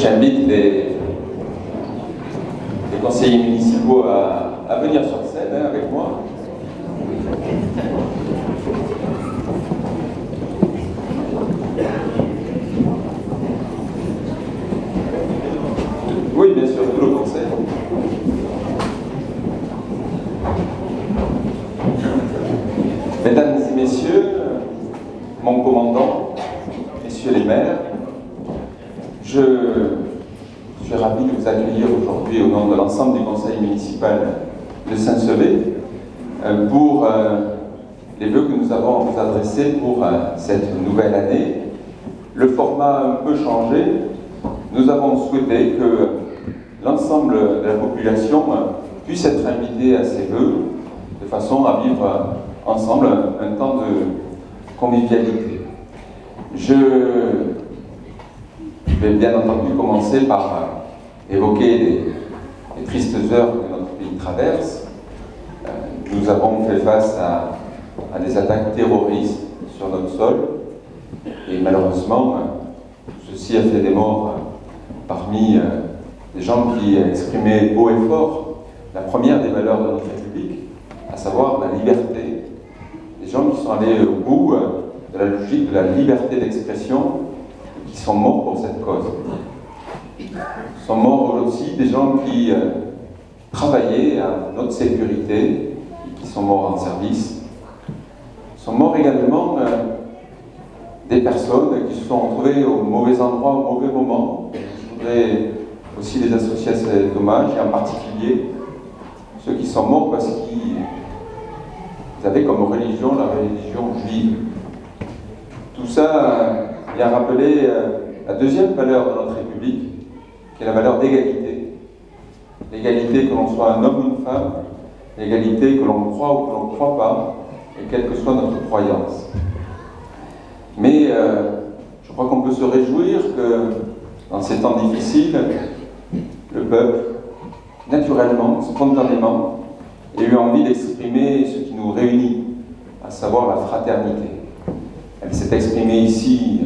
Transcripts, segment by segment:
J'invite les, conseillers municipaux à, à venir sur scène hein, avec moi. Oui, bien sûr, tout le conseil. Mesdames et messieurs, mon commandant, messieurs les maires, je suis ravi de vous accueillir aujourd'hui au nom de l'ensemble du conseil municipal de Saint-Sevé euh, pour euh, les vœux que nous avons à vous adresser pour euh, cette nouvelle année. Le format a un peu changé. Nous avons souhaité que l'ensemble de la population puisse être invité à ces vœux de façon à vivre ensemble un temps de convivialité. Je vais bien entendu commencer par évoquer les, tristes heures que notre pays traverse. Euh, nous avons fait face à, des attaques terroristes sur notre sol et malheureusement, ceci a fait des morts parmi euh, des gens qui exprimaient haut et fort la première des valeurs de notre République, à savoir la liberté. Des gens qui sont allés au bout euh, de la logique de la liberté d'expression qui sont morts pour cette cause. Sont morts aussi des gens qui euh, travaillaient à notre sécurité et qui sont morts en service. Sont morts également euh, des personnes qui se sont retrouvées au mauvais endroit, au mauvais moment. Je voudrais aussi les associer à cet hommage, et en particulier ceux qui sont morts parce qu'ils avaient comme religion la religion juive. Tout ça vient rappeler euh, la deuxième valeur de notre République, qui est la valeur d'égalité. L'égalité que l'on soit un homme ou une femme, l'égalité que l'on croit ou que l'on ne croit pas, et quelle que soit notre croyance. Mais euh, je crois qu'on peut se réjouir que dans ces temps difficiles, le peuple, naturellement, spontanément, ait eu envie d'exprimer ce qui nous réunit, à savoir la fraternité. Elle s'est exprimée ici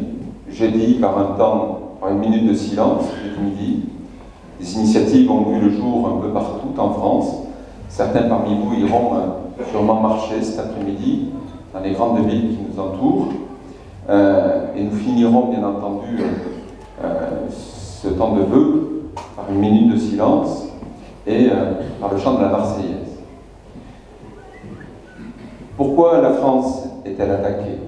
jeudi par un temps, une minute de silence, jeudi midi. Des initiatives ont vu le jour un peu partout en France. Certains parmi vous iront sûrement marcher cet après-midi dans les grandes villes qui nous entourent. Euh, et nous finirons bien entendu euh, ce temps de vœux par une minute de silence et euh, par le chant de la Marseillaise. Pourquoi la France est-elle attaquée?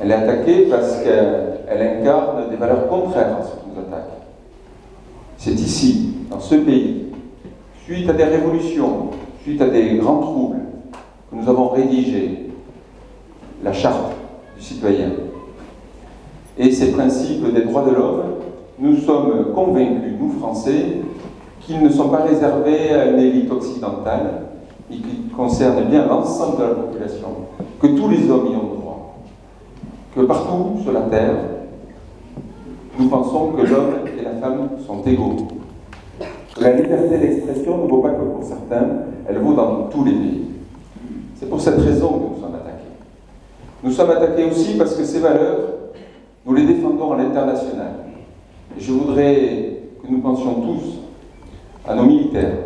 Elle est attaquée parce qu'elle incarne des valeurs contraires à ce qui nous attaque. C'est ici, dans ce pays, suite à des révolutions, suite à des grands troubles, que nous avons rédigé la charte du citoyen. Et ces principes des droits de l'homme, nous sommes convaincus, nous Français, qu'ils ne sont pas réservés à une élite occidentale, et qui concernent bien l'ensemble de la population, que tous les hommes y ont que partout sur la Terre, nous pensons que l'homme et la femme sont égaux. La liberté d'expression ne vaut pas que pour certains, elle vaut dans tous les pays. C'est pour cette raison que nous sommes attaqués. Nous sommes attaqués aussi parce que ces valeurs, nous les défendons à l'international. Et je voudrais que nous pensions tous à nos militaires,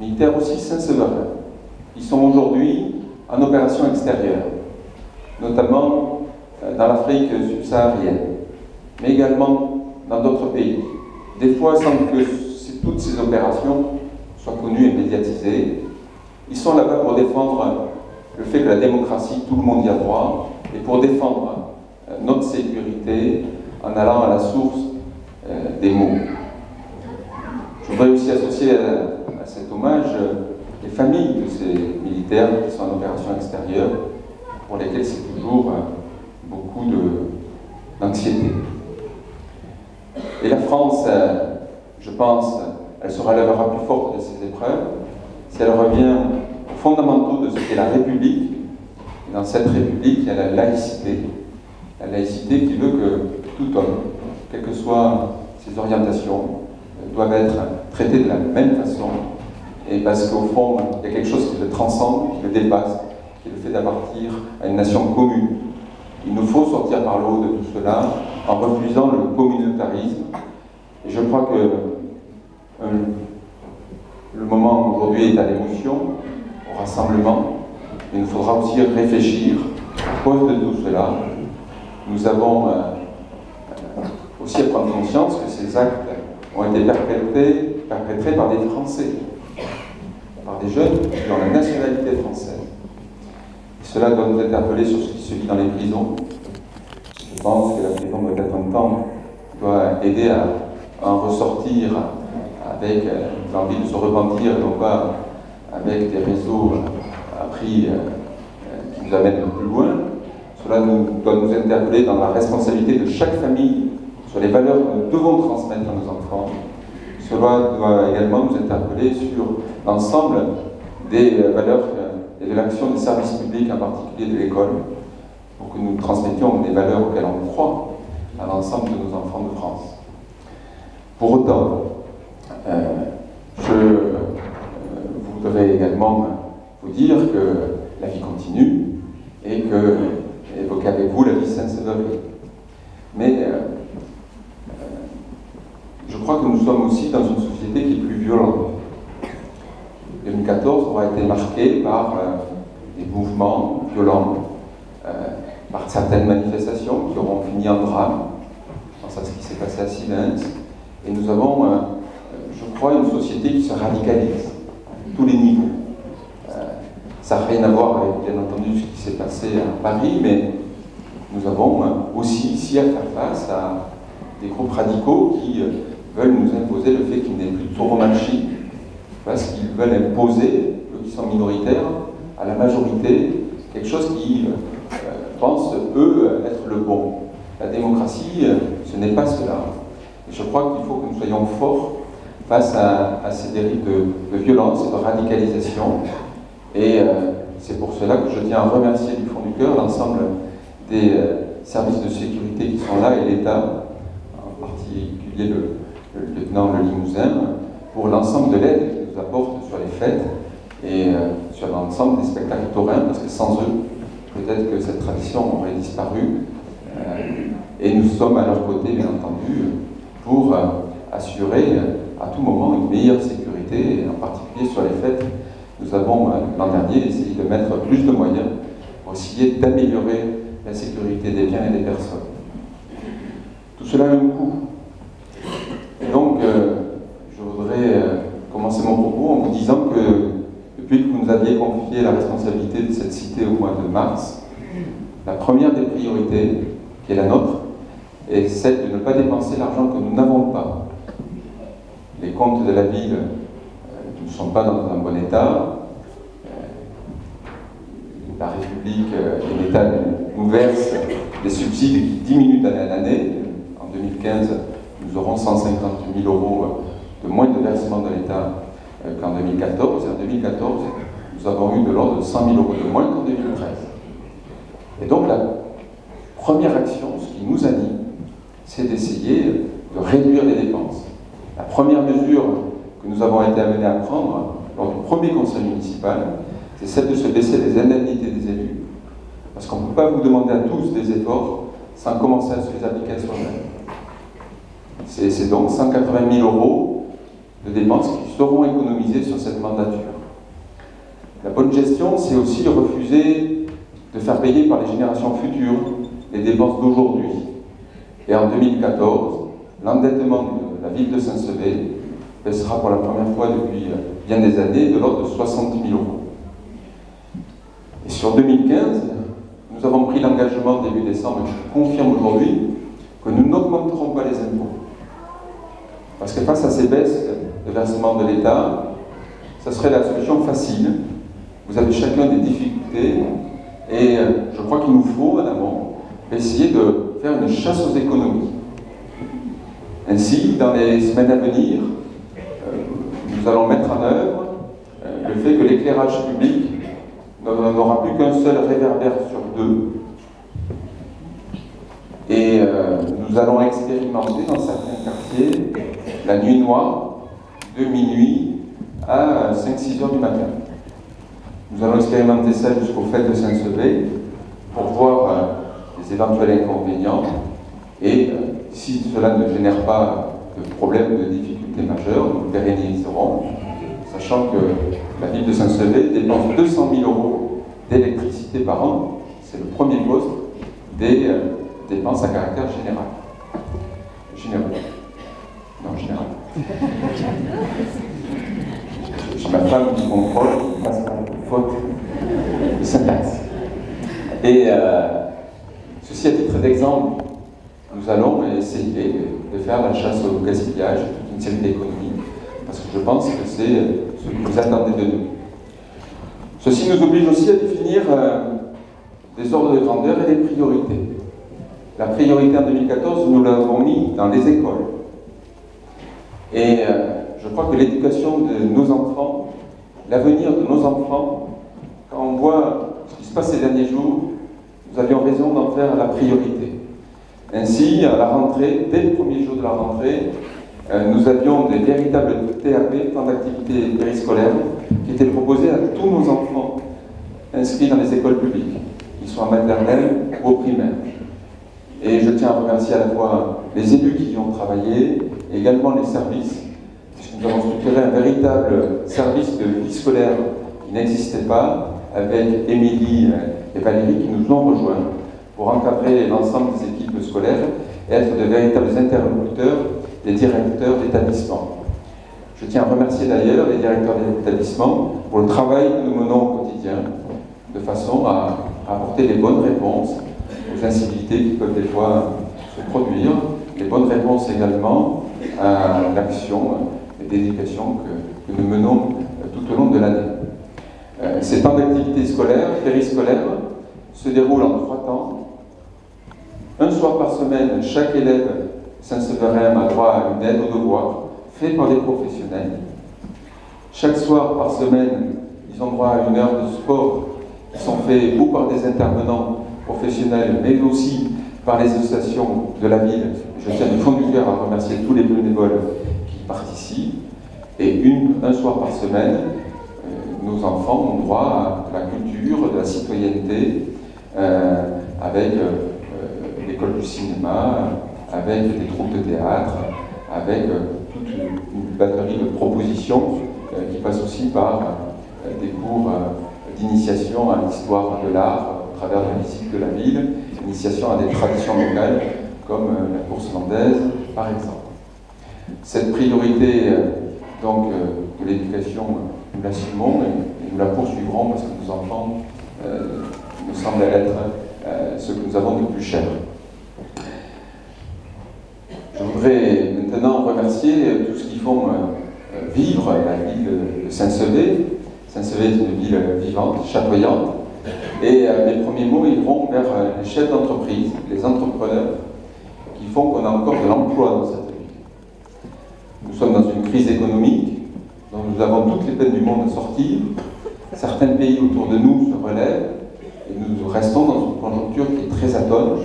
militaires aussi saint-severiens, qui sont aujourd'hui en opération extérieure, notamment dans l'Afrique subsaharienne, mais également dans d'autres pays. Des fois, sans que toutes ces opérations soient connues et médiatisées, ils sont là-bas pour défendre le fait que la démocratie, tout le monde y a droit, et pour défendre notre sécurité en allant à la source euh, des mots. Je voudrais aussi associer à, cet hommage euh, les familles de ces militaires qui sont en opération extérieure, pour lesquels c'est toujours euh, beaucoup d'anxiété. Et la France, je pense, elle se relèvera plus forte de ces épreuves si elle revient aux fondamentaux de ce qu'est la République. Et dans cette République, il y a la laïcité. La laïcité qui veut que tout homme, quelles que soient ses orientations, doivent être traités de la même façon. Et parce qu'au fond, il y a quelque chose qui le transcende, qui le dépasse, qui le fait d'appartir à une nation commune. Il nous faut sortir par le haut de tout cela en refusant le communautarisme. Et je crois que euh, le moment aujourd'hui est à l'émotion, au rassemblement, il nous faudra aussi réfléchir à cause de tout cela. Nous avons euh, aussi à prendre conscience que ces actes ont été perpétrés, perpétrés par des Français, par des jeunes qui ont la nationalité française. Cela doit nous interpeller sur ce qui se vit dans les prisons. Je pense que la prison un temps doit aider à, en ressortir avec euh, l'envie de se repentir, non pas avec des réseaux appris euh, euh, qui nous amènent plus loin. Cela doit nous interpeller dans la responsabilité de chaque famille sur les valeurs que nous devons transmettre à nos enfants. Cela doit également nous interpeller sur l'ensemble des euh, valeurs de l'action des services publics, en particulier de l'école, pour que nous transmettions des valeurs auxquelles on croit à l'ensemble de nos enfants de France. Pour autant, euh, je euh, voudrais également vous dire que la vie continue et que, évoquer avec vous la vie Saint-Séverin. Mais euh, je crois que nous sommes aussi dans une société qui est plus violente. 2014 aura été marqué par des mouvements violents, par certaines manifestations qui auront fini en drame. Je pense à ce qui s'est passé à Sivens. Et nous avons, je crois, une société qui se radicalise à tous les niveaux. Ça n'a rien à voir avec, bien entendu, ce qui s'est passé à Paris, mais nous avons aussi ici à faire face à des groupes radicaux qui euh, veulent nous imposer le fait qu'il n'y ait plus de tauromachie, parce qu'ils veulent imposer, eux qui sont minoritaires, à la majorité, quelque chose qui euh, pense, eux, être le bon. La démocratie, euh, ce n'est pas cela. Et je crois qu'il faut que nous soyons forts face à, ces dérives de, violence et de radicalisation et euh, c'est pour cela que je tiens à remercier du fond du cœur l'ensemble des euh, services de sécurité qui sont là et l'État, en particulier le, le, lieutenant Le Limousin, pour l'ensemble de l'aide sur les fêtes et euh, sur l'ensemble des spectacles taurins, parce que sans eux, peut-être que cette tradition aurait disparu. et nous sommes à leur côté, bien entendu, pour assurer à tout moment une meilleure sécurité, en particulier sur les fêtes nous avons, euh, l'an dernier, essayé de mettre plus de moyens pour essayer d'améliorer la sécurité des biens et des personnes. Tout cela a un coût. Et donc, euh, je voudrais euh, commencer mon propos en vous disant que depuis que vous nous aviez la responsabilité de cette cité au mois de mars, la première des priorités, qui est la nôtre, est celle de ne pas dépenser l'argent que nous n'avons pas. Les comptes de la ville ne sont pas dans un bon état. Euh, la République euh, et l'État nous versent des subsides qui diminuent d'année en année. En 2015, nous aurons 150 000 euros de moins de versement de l'État euh, qu'en 2014. Et en 2014, nous avons eu de l'ordre de 100 000 euros de moins qu'en 2013. Et donc la première action, ce qui nous anime, c'est d'essayer de réduire les dépenses. La première mesure que nous avons été amenés à prendre lors du premier conseil municipal, c'est celle de se baisser les indemnités des élus. Parce qu'on ne peut pas vous demander à tous des efforts sans commencer à se les appliquer soi-même. C'est donc 180 000 euros de dépenses qui seront économisées sur cette mandature. La bonne gestion, c'est aussi refuser de faire payer par les générations futures les dépenses d'aujourd'hui. Et en 2014, l'endettement de la ville de Saint-Sevé sera pour la première fois depuis bien des années de l'ordre de 60 000 euros. Et sur 2015, nous avons pris l'engagement début décembre, et je confirme aujourd'hui, que nous n'augmenterons pas les impôts. Parce que face à ces baisses de versement de l'État, ce serait la solution facile. Vous avez chacun des difficultés, et euh, je crois qu'il nous faut, en essayer de faire une chasse aux économies. Ainsi, dans les semaines à venir, nous allons mettre en œuvre euh, le fait que l'éclairage public n'aura plus qu'un seul réverbère sur deux. Et euh, nous allons expérimenter dans certains quartiers la nuit noire de minuit à 5-6 heures du matin. Nous allons expérimenter ça jusqu'au fait de Saint-Sevé pour voir euh, les éventuels inconvénients Et si cela ne génère pas de problème, de difficultés majeures, nous pérenniserons, sachant que la ville de Saint-Sevé dépense 200 000 euros d'électricité par an. C'est le premier poste des dépenses à caractère général. Général. Non, général. J'ai ma femme qui contrôle, passe de syntaxe. Et euh, ceci à titre d'exemple, nous allons essayer de faire la chasse au gaspillage, toute une série d'économies, parce que je pense que c'est ce que vous attendez de nous. Ceci nous oblige aussi à définir euh, des ordres de grandeur et des priorités. La priorité en 2014, nous l'avons mis dans les écoles. Et euh, je crois que l'éducation de nos enfants, l'avenir de nos enfants, quand on voit ce qui se passe ces derniers jours, nous avions raison d'en faire la priorité. Ainsi, à la rentrée, dès le premier jour de la rentrée, euh, nous avions des véritables TAP, temps d'activité périscolaire, qui étaient proposés à tous nos enfants inscrits dans les écoles publiques, qu'ils soient maternelles ou au primaire. Et je tiens à remercier à la fois les élus qui y ont travaillé, et également les services, nous avons structuré un véritable service de vie scolaire qui n'existait pas, avec Émilie et Valérie qui nous ont rejoints pour encadrer l'ensemble des équipes scolaires et être de véritables interlocuteurs des directeurs d'établissement. Je tiens à remercier d'ailleurs les directeurs d'établissement pour le travail que nous menons au quotidien, de façon à apporter les bonnes réponses aux incivilités qui peuvent des fois se produire, les bonnes réponses également à l'action d'éducation que, que, nous menons tout au long de l'année. Euh, ces temps d'activité scolaire, périscolaire, se déroulent en trois temps. Un soir par semaine, chaque élève Saint-Séverin a droit à une aide au devoir faite par des professionnels. Chaque soir par semaine, ils ont droit à une heure de sport qui sont faits ou par des intervenants professionnels, mais aussi par les associations de la ville. Je tiens du fond du cœur à remercier tous les bénévoles participent. Et une, un soir par semaine, euh, nos enfants ont droit à la culture, de la citoyenneté, euh, avec euh, l'école du cinéma, avec des troupes de théâtre, avec toute une batterie de propositions qui passe aussi par des cours d'initiation à l'histoire de l'art à travers la visite de la ville, initiation à des traditions locales comme la course landaise par exemple. Cette priorité donc, de l'éducation, nous l'assumons et, nous la poursuivrons parce que nos enfants euh, nous semblent être euh, ce que nous avons de plus cher. Je voudrais maintenant remercier tous ceux qui font euh, vivre la ville de Saint-Sevé. Saint-Sevé est une ville vivante, chatoyante. Et mes premiers mots iront vers les chefs d'entreprise, les entrepreneurs, qui font qu'on a encore de l'emploi dans cette ville. Nous sommes dans une crise économique dont nous avons toutes les peines du monde à sortir. Certains pays autour de nous se relèvent et nous restons dans une conjoncture qui est très atone.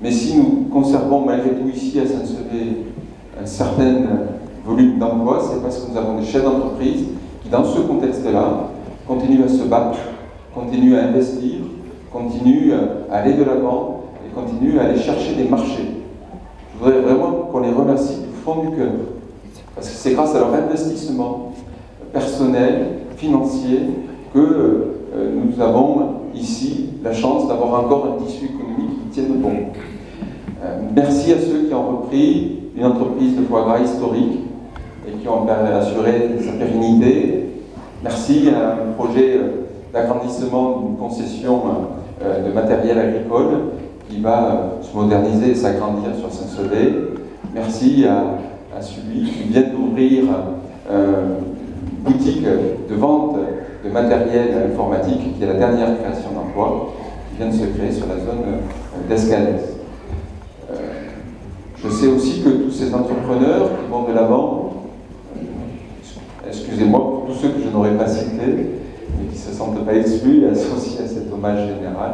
Mais si nous conservons malgré tout ici à Saint-Sevé un certain volume d'emplois, c'est parce que nous avons des chefs d'entreprise qui, dans ce contexte-là, continuent à se battre, continuent à investir, continuent à aller de l'avant et continuent à aller chercher des marchés. Je voudrais vraiment qu'on les remercie du fond du cœur, parce que c'est grâce à leur investissement personnel, financier, que euh, nous avons ici la chance d'avoir encore un tissu économique qui tienne bon. Euh, merci à ceux qui ont repris une entreprise de foie gras historique et qui ont assuré sa pérennité. Merci à un projet d'agrandissement d'une concession euh, de matériel agricole qui va se moderniser et s'agrandir sur Saint-Sevé. Merci à, à, celui qui vient d'ouvrir euh, une boutique de vente de matériel informatique, qui est la dernière création d'emploi, qui vient de se créer sur la zone d'Escalès. Je sais aussi que tous ces entrepreneurs qui vont de l'avant, excusez-moi pour tous ceux que je n'aurais pas cités, mais qui ne se sentent pas exclus et associés à cet hommage général,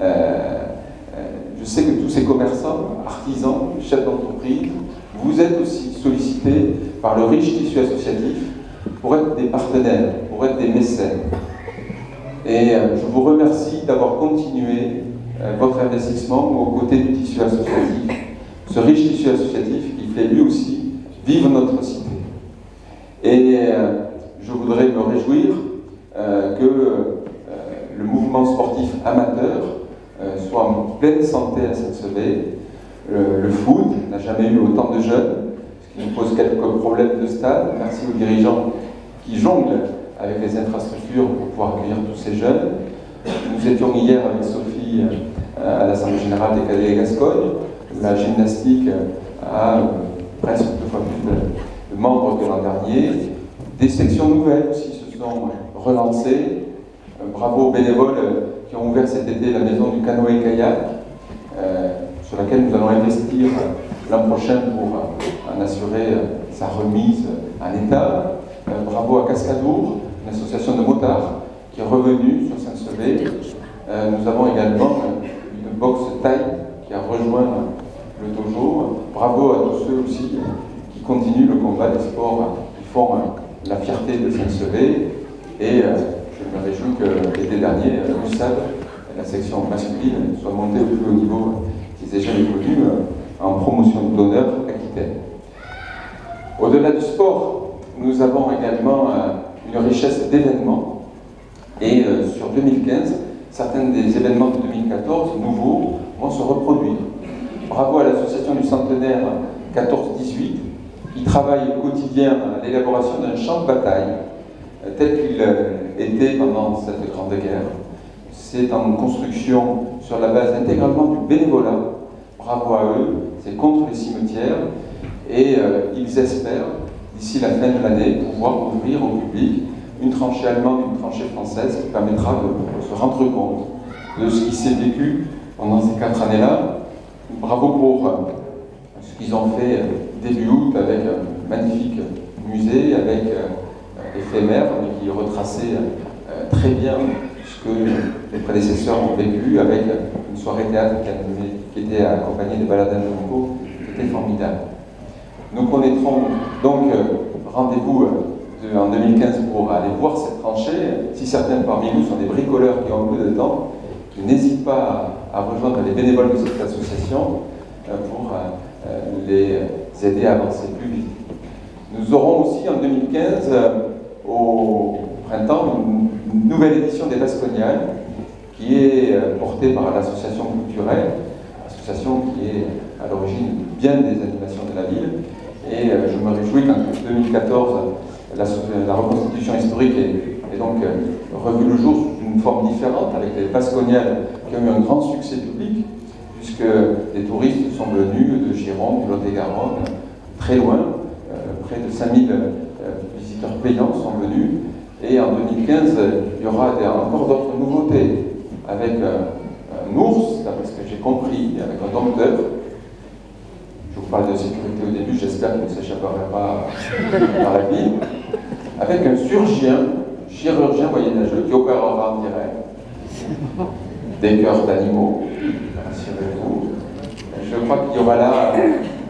euh, euh, je sais que tous ces commerçants, artisans, chefs d'entreprise, vous êtes aussi sollicités par le riche tissu associatif pour être des partenaires, pour être des mécènes. Et euh, je vous remercie d'avoir continué votre investissement aux côtés du tissu associatif, ce riche tissu associatif qui fait lui aussi vivre notre cité. Et je voudrais me réjouir que le mouvement sportif amateur soit en pleine santé à cette semaine. Le, foot n'a jamais eu autant de jeunes, ce qui nous pose quelques problèmes de stade. Merci aux dirigeants qui jonglent avec les infrastructures pour pouvoir accueillir tous ces jeunes. Nous étions hier avec Sophie euh, à l'Assemblée Générale des Cadets et Gascogne. La gymnastique a euh, presque deux fois plus de, membres que l'an dernier. Des sections nouvelles aussi se sont relancées. Euh, bravo aux bénévoles qui ont ouvert cet été la maison du canoë-kayak, sur laquelle nous allons investir l'an prochain pour en assurer sa remise en état. bravo à Cascadour, une association de motards qui est revenue sur Saint-Sevé. Euh, nous avons également une boxe taille qui a rejoint le dojo. Bravo à tous ceux aussi qui continuent le combat des sports qui font la fierté de Saint-Sevé. Et euh, je me réjouis que l'été dernier, l'USAD, la section masculine, soit montée au plus haut niveau qu'ils aient jamais connu euh, en promotion d'honneur Aquitaine. Au-delà du sport, nous avons également une richesse d'événements. Et euh, sur 2015, certains des événements de 2014, nouveaux, vont se reproduire. Bravo à l'association du centenaire 14-18, qui travaille au quotidien à l'élaboration d'un champ de bataille, euh, tel qu'il euh, était pendant cette grande guerre. C'est en construction sur la base intégralement du bénévolat. Bravo à eux, c'est contre les cimetières, et ils espèrent d'ici la fin de l'année, pouvoir ouvrir au public une tranchée allemande une tranchée française qui permettra de se rendre compte de ce qui s'est vécu pendant ces quatre années-là. Bravo pour euh, ce qu'ils ont fait euh, début août avec un magnifique musée, avec euh, éphémère, qui retraçait très bien ce que les prédécesseurs ont vécu, avec une soirée théâtre qui était accompagnée des balades locaux, qui était formidable. Nous connaîtrons donc euh, rendez-vous euh, en 2015 pour aller voir cette tranchée. Si certains parmi nous sont des bricoleurs qui ont un peu de temps, n'hésitent pas à, rejoindre les bénévoles de cette association euh, pour les aider à avancer plus vite. Nous aurons aussi en 2015, au printemps, une nouvelle édition des Vasconiales qui est portée par l'association culturelle, association qui est à l'origine bien des animations de la ville. Et euh, je me réjouis qu'en 2014, la, reconstitution historique est, donc euh, revue le jour sous une forme différente, avec les Pasconiales qui ont eu un grand succès public, puisque les touristes sont venus de Gironde, de Lot-et-Garonne, très loin, euh, près de 5000 visiteurs payants sont venus. Et en 2015, il y aura encore d'autres nouveautés, avec un ours, d'après ce que j'ai compris, avec un dompteur, je vous parle de sécurité au début, j'espère qu'il ne s'échapperait pas dans la ville, avec un surgien, chirurgien moyenâgeux qui opérera en direct des cœurs d'animaux, rassurez-vous. Je crois qu'il y aura là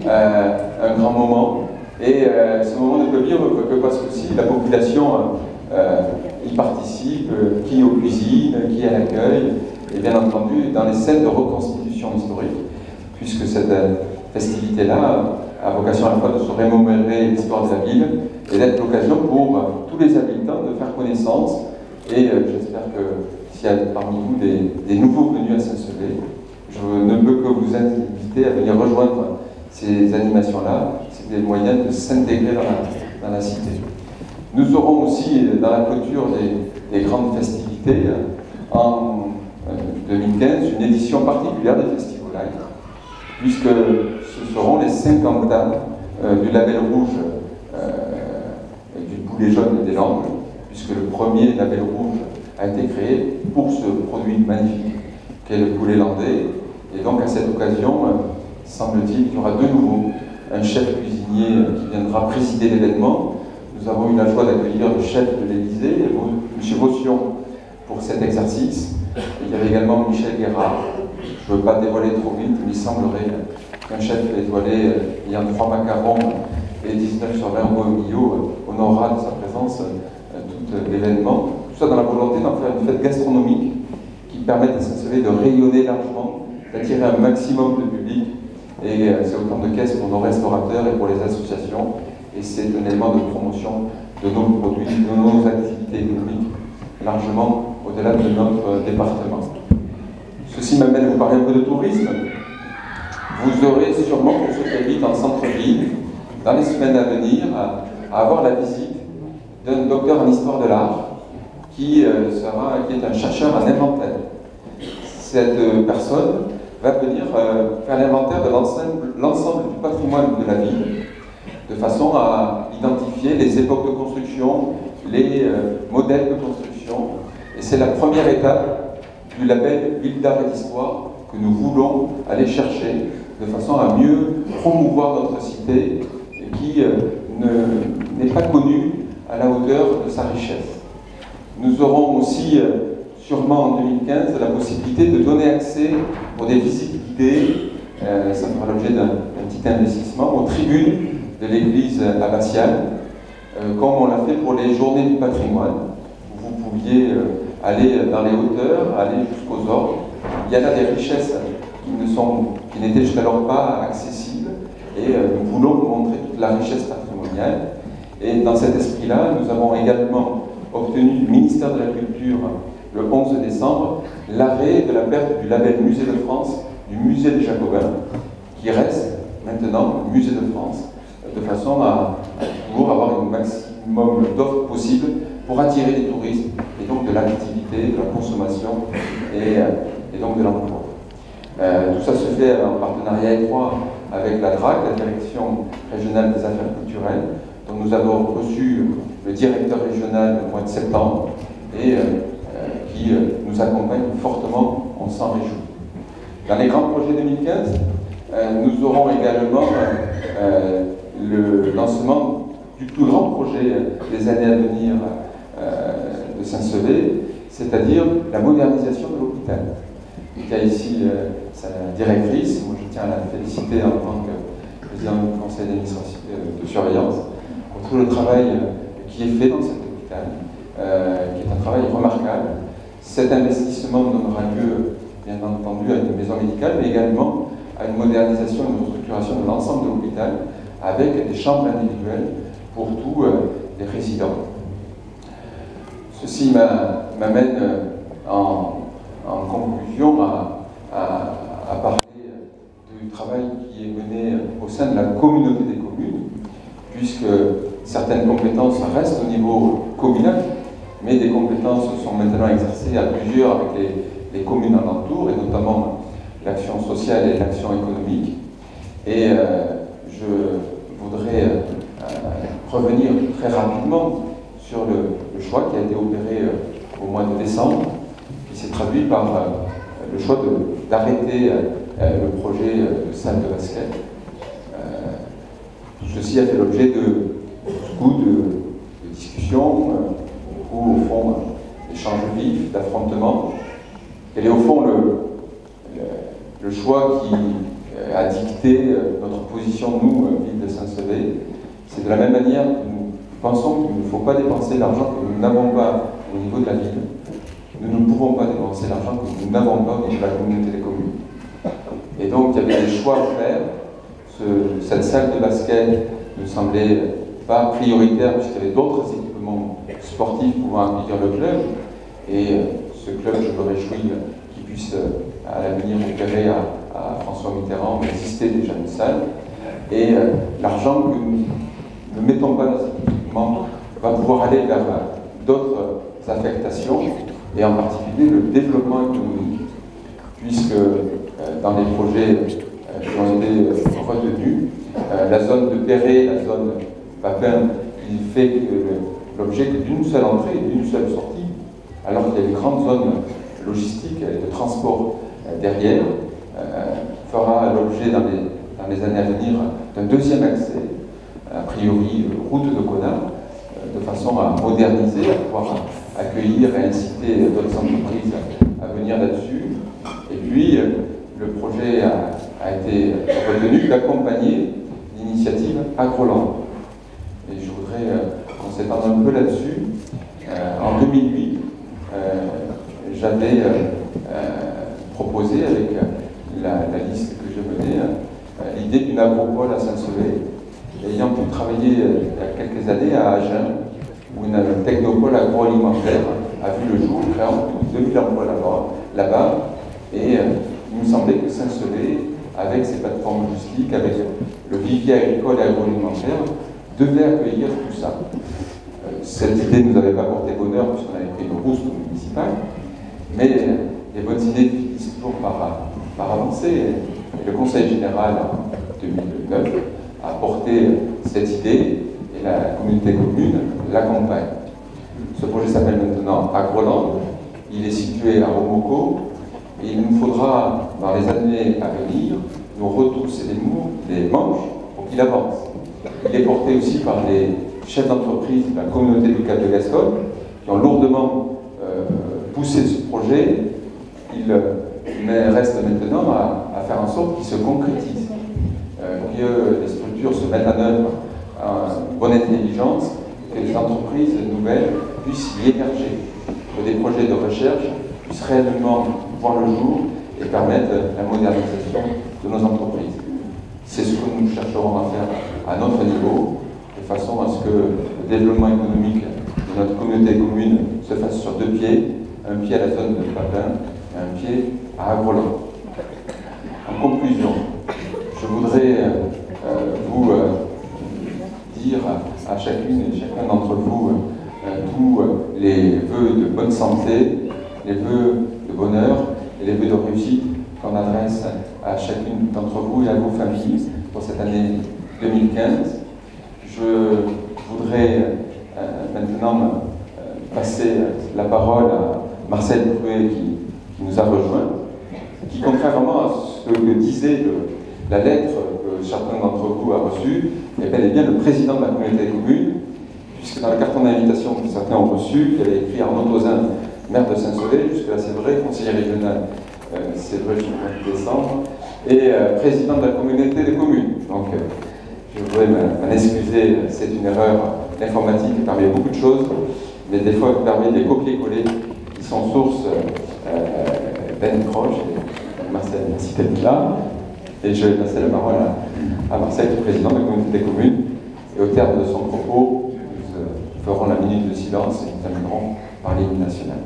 euh, un grand moment, et euh, ce moment ne vivre que parce que si la population euh, y participe, qui aux cuisines, qui à l'accueil, et bien entendu dans les scènes de reconstitution historique, puisque cette festivité-là a vocation à la fois de se remémorer l'histoire de la ville et d'être l'occasion pour euh, tous les habitants de faire connaissance. Et euh, j'espère que s'il y a parmi vous des, nouveaux venus à Saint-Sevé, je ne peux que vous inviter à venir rejoindre ces animations-là. C'est des moyens de s'intégrer dans, la, cité. Nous aurons aussi, dans la clôture des, des grandes festivités, en 2015, euh, une édition particulière des festivals puisque ce seront les 50 ans euh, du label rouge euh, du boulet jaune des Landes, puisque le premier label rouge a été créé pour ce produit magnifique qu'est le poulet landais. Et donc à cette occasion, euh, semble-t-il qu'il y aura de nouveau un chef cuisinier qui viendra présider l'événement. Nous avons eu la joie d'accueillir le chef de l'Élysée, M. Vaution, pour cet exercice. Il y avait également Michel Guérard, je ne veux pas dévoiler trop vite, mais il semblerait qu'un chef étoilé ayant trois macarons et 19 sur 20 au milieu honorera de sa présence euh, tout l'événement. Tout ça dans la volonté d'en faire une fête gastronomique qui permettent à Saint-Sevé de rayonner largement, d'attirer un maximum de public. Et c'est autant de caisses pour nos restaurateurs et pour les associations. Et c'est un élément de promotion de nos produits, de nos activités économiques, largement au-delà de notre département. Ceci m'amène à vous parler un peu de tourisme. Vous aurez sûrement, pour ceux qui habitent en centre-ville, dans les semaines à venir, à avoir la visite d'un docteur en histoire de l'art qui, euh, sera, qui est un chercheur en inventaire. Cette euh, personne va venir euh, faire l'inventaire de l'ensemble du patrimoine de la ville, de façon à identifier les époques de construction, les modèles de construction. Et c'est la première étape du label Ville d'art et d'histoire que nous voulons aller chercher de façon à mieux promouvoir notre cité qui n'est pas connue à la hauteur de sa richesse. Nous aurons aussi, euh, sûrement en 2015, la possibilité de donner accès pour des visites guidées, euh, ça fera l'objet d'un petit investissement, aux tribunes de l'église abbatiale, euh, comme on l'a fait pour les journées du patrimoine. Vous pouviez aller dans les hauteurs, aller jusqu'aux ordres. Il y a là des richesses qui n'étaient jusqu'alors pas accessibles, et nous voulons montrer toute la richesse patrimoniale. Et dans cet esprit-là, nous avons également obtenu du ministère de la Culture le 11 décembre l'arrêt de la perte du label Musée de France du Musée des Jacobins, qui reste maintenant Musée de France, de façon à, toujours avoir un maximum d'offres possibles pour attirer des touristes et donc de l'activité, de la consommation et, et donc de l'emploi. Euh, tout ça se fait en partenariat étroit avec la DRAC, la Direction régionale des affaires culturelles, dont nous avons reçu le directeur régional au mois de septembre et euh, euh, euh, nous accompagne fortement, on s'en réjouit. Dans les grands projets 2015, nous aurons également le lancement du plus grand projet des années à venir de Saint-Sevé, c'est-à-dire la modernisation de l'hôpital. Il y a ici sa directrice, moi je tiens à la féliciter en tant que président du conseil d'administration de surveillance, tout le travail euh, qui est fait dans cet hôpital, euh, qui est un travail remarquable. Cet investissement donnera lieu, bien entendu, à une maison médicale, mais également à une modernisation et une restructuration de l'ensemble de l'hôpital, avec des chambres individuelles pour tous euh, les résidents. Ceci m'amène en, conclusion à, à, parler du travail qui est mené au sein de la communauté des communes, puisque certaines compétences restent au niveau communal, mais des compétences sont maintenant exercées à plusieurs avec les, communes alentours, et notamment l'action sociale et l'action économique. Et euh, je voudrais euh, revenir très rapidement sur le, choix qui a été opéré euh, au mois de décembre, qui s'est traduit par le choix d'arrêter le projet de salle de basket. ceci a fait l'objet de beaucoup de, discussions, euh, au fond d'échanges vifs, d'affrontements. Quel est au fond le, choix qui euh, a dicté euh, notre position, nous, ville de Saint-Sevé C'est de la même manière que nous pensons qu'il ne faut pas dépenser l'argent que nous n'avons pas au niveau de la ville. Nous ne pouvons pas dépenser l'argent que nous n'avons pas au niveau de la communauté des communes. Et donc, il y avait des choix à faire. Ce, cette salle de basket nous semblait pas prioritaire puisqu'il y avait d'autres pouvant accueillir le club. Et euh, ce club, je me réjouis qu'il puisse euh, à l'avenir opérer à, à, François Mitterrand, mais existait déjà une salle. Et euh, l'argent que nous ne mettons pas dans cet équipement va pouvoir aller vers d'autres affectations, et en particulier le développement économique, puisque dans les projets qui ont été retenus, la zone de Perret, la zone Papin, il fait l'objet d'une seule entrée et d'une seule sortie, alors qu'il y a une grande zone logistique et de transport euh, derrière, euh, fera l'objet dans les, dans les, années à venir d'un deuxième accès, a priori route de euh, de façon à moderniser, à pouvoir accueillir et inciter d'autres entreprises à venir là-dessus. Et puis, le projet a, a été retenu d'accompagner l'initiative Agroland et je voudrais euh, qu'on s'étende un peu là-dessus. Euh, en 2008, euh, j'avais proposé avec la, liste que je menais l'idée d'une agropole à Saint-Sevé, ayant pu travailler il y a quelques années à Agen, où une technopole agroalimentaire a vu le jour, créant plus de 2000 emplois là-bas. et il me semblait que Saint-Sevé, avec ses plateformes logistiques, avec le vivier agricole et agroalimentaire, devait accueillir tout ça. Cette idée ne nous avait pas porté bonheur puisqu'on avait pris une rousse municipale, mais les bonnes idées finissent toujours par, par avancer. Le Conseil général en 2009 a porté cette idée et la communauté commune l'accompagne. Ce projet s'appelle maintenant Agroland. Il est situé à Romoco et il nous faudra, dans les années à venir, nous retrousser les, les manches pour qu'il avance. Il est porté aussi par les chefs d'entreprise de la communauté Cap de Gascogne qui ont lourdement euh, poussé ce projet. Il, reste maintenant à, faire en sorte qu'il se concrétise, euh, que les structures se mettent en œuvre en bonne intelligence, que les entreprises nouvelles puissent y émerger, que des projets de recherche puissent réellement voir le jour et permettre la modernisation de nos entreprises. C'est ce que nous chercherons à faire à notre niveau, de façon à ce que le développement économique de notre communauté commune se fasse sur deux pieds, un pied à la zone de Papin et un pied à Agroland. En conclusion, je voudrais euh, vous euh, dire à, chacune et chacun d'entre vous euh, tous les vœux de bonne santé, les vœux de bonheur et les vœux de réussite qu'on adresse à chacune d'entre vous et à vos familles pour cette année 2015. Je voudrais euh, maintenant euh, passer la parole à Marcel Pruet qui, nous a rejoint, qui contrairement à ce que disait la lettre que chacun d'entre vous a reçue, est bel et bien le président de la communauté commune, puisque dans le carton d'invitation que certains ont reçu, il avait écrit Arnaud Tozin, maire de Saint-Sauvé, jusque-là c'est vrai, conseiller régional, euh, c'est vrai jusqu'au mois de décembre, et président de la communauté des communes. Donc, je voudrais m'en excuser, c'est une erreur informatique parmi beaucoup de choses, mais des fois parmi des copier-coller qui sont source euh, croche. Marcel, merci d'être là. Et je vais passer la parole à, Marcel, qui est président de la communauté des communes. Et au terme de son propos, nous ferons la minute de silence et nous terminerons par l'hymne national.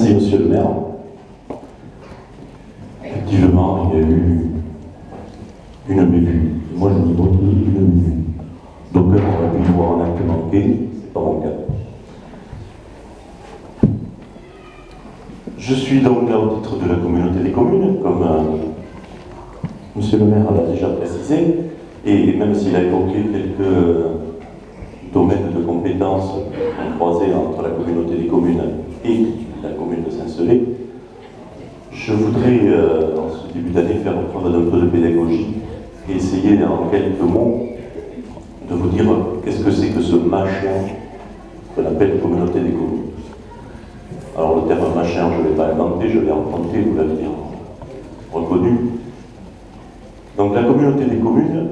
Merci, monsieur le maire. Effectivement, il y a eu une bévue. Moi, je dis une bévue. Donc, on aurait pu voir un acte manqué, c'est pas mon cas. Je suis donc là au titre de la communauté des communes, comme euh, monsieur le maire l'a déjà précisé, et même s'il a évoqué quelques domaines de compétences croisés entre la communauté des communes et la commune de Saint-Celé. Je voudrais, euh, en ce début d'année, faire preuve d'un peu de pédagogie et essayer, en quelques mots, de vous dire qu'est-ce que c'est que ce machin qu'on appelle communauté des communes. Alors le terme machin, je ne l'ai pas inventé, je l'ai emprunté, vous l'avez bien reconnu. Donc la communauté des communes,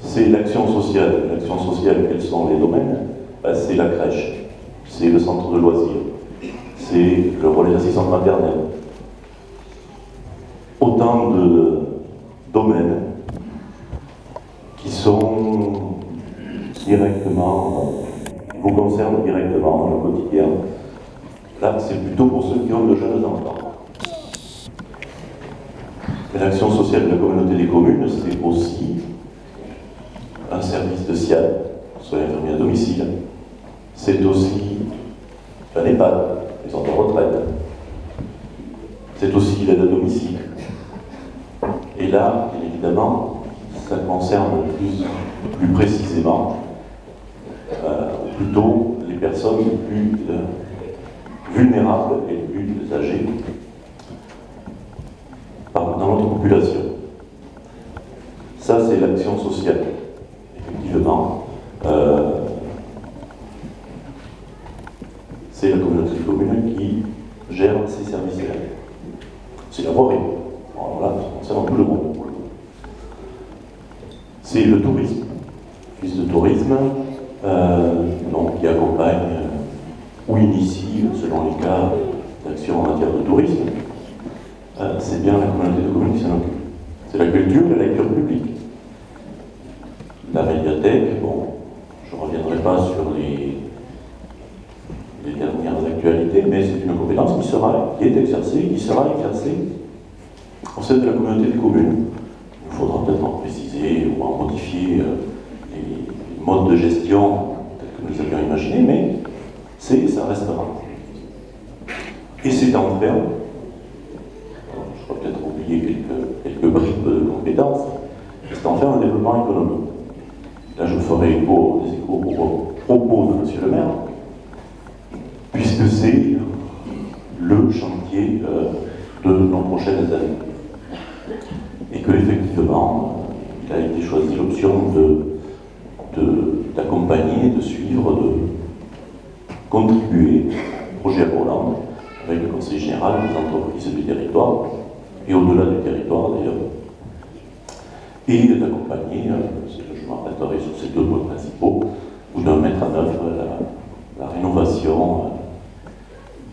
c'est l'action sociale. L'action sociale, quels sont les domaines? Ben, C'est la crèche, c'est le centre de loisirs, c'est le relais d'assistance maternelle. Autant de domaines qui sont directement, vous concernent directement dans le quotidien. Là, c'est plutôt pour ceux qui ont de jeunes enfants. L'action sociale de la communauté des communes, c'est aussi un service de SIAD, soit infirmier à domicile. C'est aussi un EHPAD, ils sont en retraite. C'est aussi l'aide à domicile. Et là, évidemment, ça concerne plus, plus précisément, euh, plutôt les personnes les plus euh, vulnérables et les plus âgées dans notre population. Ça, c'est l'action sociale. Effectivement, euh, c'est la communauté de communes qui gère ces services-là. C'est la voirie. Alors là, ça concerne tout le monde. c'est le tourisme. Office de tourisme, euh, donc, qui accompagne ou initie, selon les cas d'action en matière de tourisme, c'est bien la communauté de communes qui s'en occupe. C'est la culture et la lecture publique. La médiathèque, bon, je ne reviendrai pas sur les, les dernières actualités, mais c'est une compétence qui sera, qui est exercée, qui sera exercée au sein de la communauté des communes. Il faudra peut-être en préciser ou en modifier euh, les modes de gestion tels que nous avions imaginés, mais c'est, ça restera. Et c'est en faire, je crois peut-être oublier quelques, quelques bribes de compétences, c'est en faire un développement économique. Là, je ferai écho des échos aux propos de M. le maire, puisque c'est le chantier euh, de nos prochaines années. Et que effectivement, il a été choisi l'option d'accompagner, de, de, suivre, de contribuer au projet Roland avec le Conseil général des entreprises du territoire, et au-delà du territoire d'ailleurs, et d'accompagner, euh, je m'arrêterai sur ces deux points principaux, ou de mettre en œuvre la, rénovation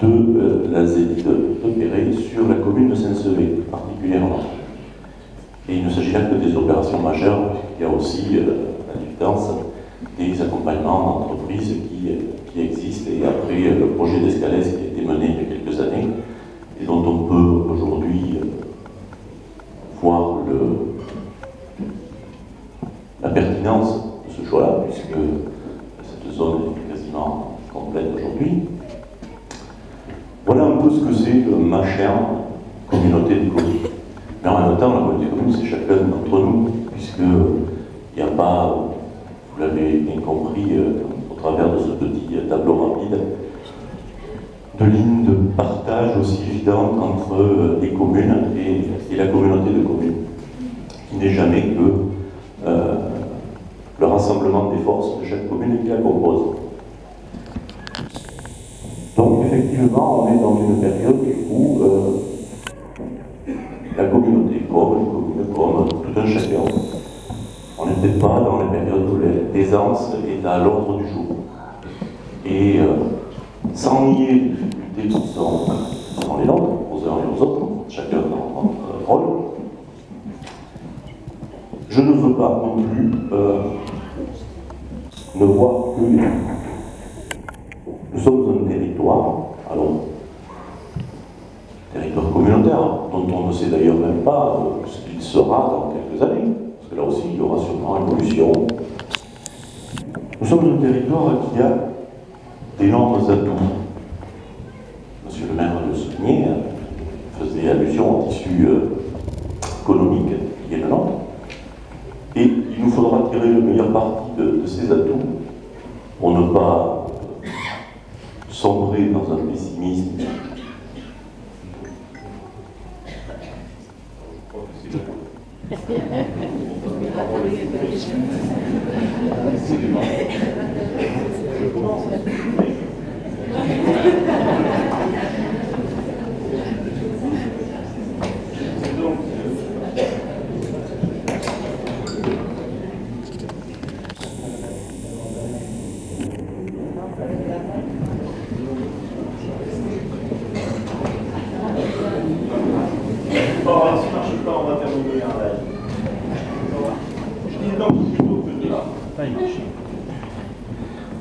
de euh, la zélite opérée sur la commune de Saint-Sevé, particulièrement. Et il ne s'agit là que des opérations majeures, il y a aussi, euh, à l'évidence, des accompagnements d'entreprises qui, qui, existent. Et après le projet d'Escalès qui a été mené il y a quelques années, et dont on peut aujourd'hui euh, voir le, la pertinence de ce choix-là, puisque cette zone est quasiment complète aujourd'hui. Voilà un peu ce que c'est ma chère communauté de communes. Mais en même temps, la communauté de communes, c'est chacun d'entre nous, puisqu'il n'y a pas, vous l'avez bien compris euh, travers de ce petit tableau rapide, de lignes de partage aussi évidentes entre euh, les communes et, la communauté de communes, qui n'est jamais que euh, le rassemblement des forces de chaque commune qui la compose. Donc effectivement, on est dans une période où euh, la communauté, comme les communes, comme tout un chacun, on n'était pas dans les périodes où l'aisance est à l'ordre du jour. Et euh, sans nier les difficultés qui sont, sont les nôtres, aux uns et aux autres, chacun dans notre rôle, je ne veux pas non plus euh, ne voir que nous sommes un territoire, alors territoire communautaire, dont on ne sait d'ailleurs même pas euh, ce qu'il sera dans quelques années, là aussi il y aura sûrement évolution. Nous sommes un territoire qui a d'énormes atouts. Monsieur le maire le soulignait, faisait allusion au tissu euh, économique qui est le nôtre. Et il nous faudra tirer le meilleur parti de, ces atouts pour ne pas sombrer dans un pessimisme.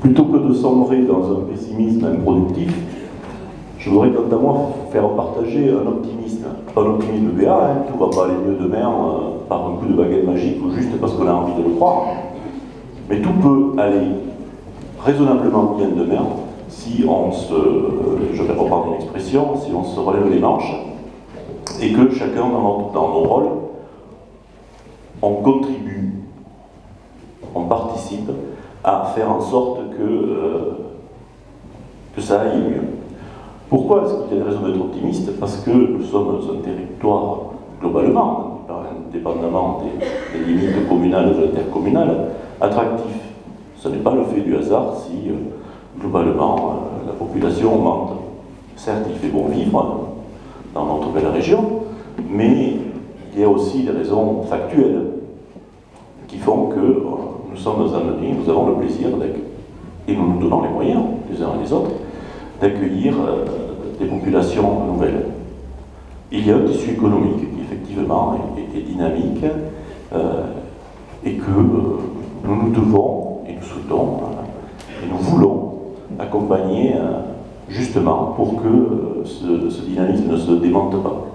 Plutôt que de sombrer dans un pessimisme improductif, je voudrais quant à moi faire partager un optimisme. Pas un optimisme BA, hein, tout va pas aller mieux demain euh, par un coup de baguette magique ou juste parce qu'on a envie de le croire. Mais tout peut aller raisonnablement bien demain si on se, je vais reprendre une expression, si on se relève les manches et que chacun dans, nos rôles, on contribue, on participe à faire en sorte que, euh, que ça aille mieux. Pourquoi est-ce qu'il y a des raisons d'être optimiste? Parce que nous sommes un territoire, globalement, indépendamment des, limites communales ou intercommunales, attractif. Ce n'est pas le fait du hasard si, euh, globalement, euh, la population augmente. Certes, il fait bon vivre dans notre belle région, mais il y a aussi des raisons factuelles qui font que euh, nous sommes amenés, nous avons le plaisir, et nous nous donnons les moyens, les uns et les autres, d'accueillir des populations nouvelles. Il y a un tissu économique qui effectivement est, dynamique et que nous nous devons et nous voulons accompagner justement pour que ce, ce dynamisme ne se démente pas.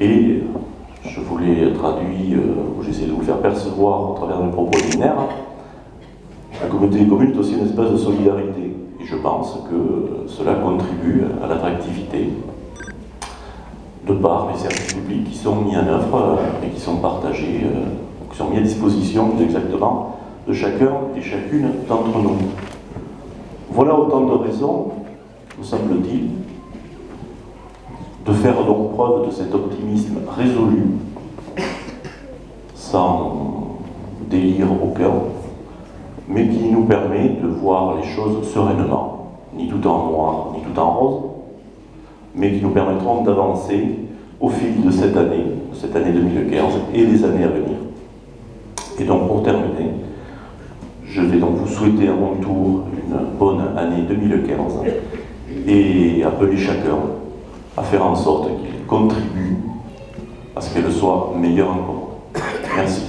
Et je vous l'ai traduit, euh, j'essaie de vous faire percevoir au travers mes propos liminaires, la communauté des communes est aussi un espace de solidarité. Et je pense que cela contribue à l'attractivité de par les services publics qui sont mis en œuvre euh, et qui sont partagés, qui sont mis à disposition exactement de chacun et chacune d'entre nous. Voilà autant de raisons, me semble-t-il, de faire donc preuve de cet optimisme résolu, sans délire aucun, mais qui nous permet de voir les choses sereinement, ni tout en noir, ni tout en rose, mais qui nous permettront d'avancer au fil de cette année, cette année 2015 et les années à venir. Et donc pour terminer, je vais donc vous souhaiter à mon tour une bonne année 2015 et appeler chacun à faire en sorte qu'il contribue à ce qu'elle soit meilleure encore. Merci.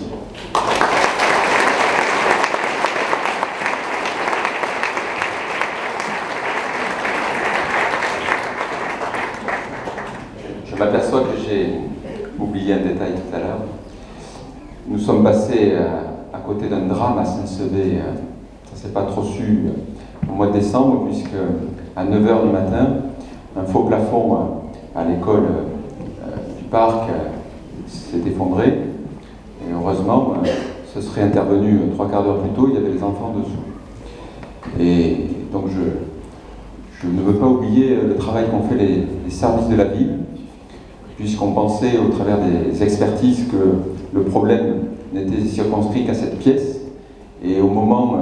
Je m'aperçois que j'ai oublié un détail tout à l'heure. Sommes passés euh, à côté d'un drame à Saint-Sevé, euh, ça s'est pas trop su euh, au mois de décembre, puisque à 9h du matin, un faux plafond à l'école du parc s'est effondré. Et heureusement, ce serait intervenu trois quarts d'heure plus tôt, il y avait les enfants dessous. Et donc je ne veux pas oublier le travail qu'ont fait les, services de la ville, puisqu'on pensait au travers des expertises que le problème n'était circonscrit qu'à cette pièce. Et au moment,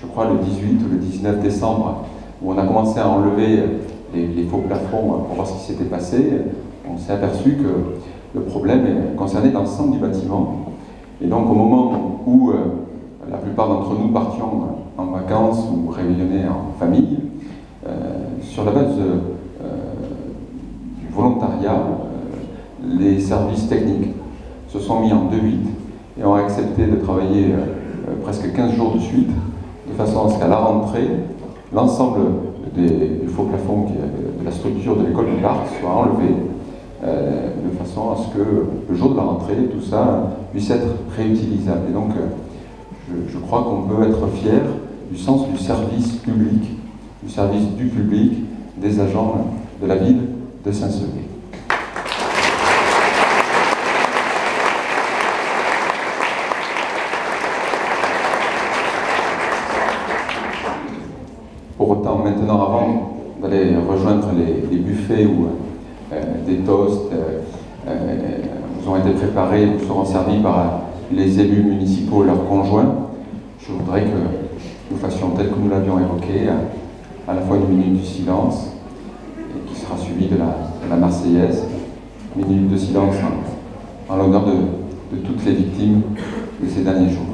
je crois le 18 ou le 19 décembre, où on a commencé à enlever les, faux plafonds pour voir ce qui s'était passé, on s'est aperçu que le problème concernait l'ensemble du bâtiment. Et donc au moment où euh, la plupart d'entre nous partions en vacances ou réunionnais en famille, euh, sur la base euh, du volontariat, les services techniques se sont mis en 2-8 et ont accepté de travailler presque 15 jours de suite, de façon à ce qu'à la rentrée, l'ensemble des, faux plafonds de la structure de l'école du parc soient enlevés euh, de façon à ce que le jour de la rentrée, tout ça puisse être réutilisable. Et donc, euh, je, crois qu'on peut être fier du sens du service public, du service du public des agents de la ville de Saint-Sevé. Maintenant, avant d'aller rejoindre les, buffets où euh, des toasts euh, euh, vous ont été préparés, vous seront servis par les élus municipaux et leurs conjoints, je voudrais que nous fassions tel que nous l'avions évoqué, à, la fois une minute du silence, qui sera suivie de la, Marseillaise, une minute de silence en, l'honneur de toutes les victimes de ces derniers jours.